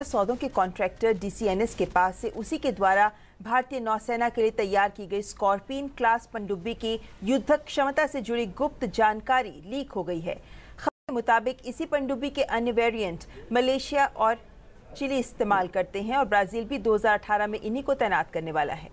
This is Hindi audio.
सौदों के कॉन्ट्रैक्टर डीसीएनएस के पास से उसी के द्वारा भारतीय नौसेना के लिए तैयार की गई स्कॉर्पियन क्लास पनडुब्बी की युद्धक क्षमता से जुड़ी गुप्त जानकारी लीक हो गई है। खबर के मुताबिक इसी पनडुब्बी के अन्य वेरिएंट मलेशिया और चिली इस्तेमाल करते हैं और ब्राज़ील भी 2018 में इन्हीं को तैनात करने वाला है।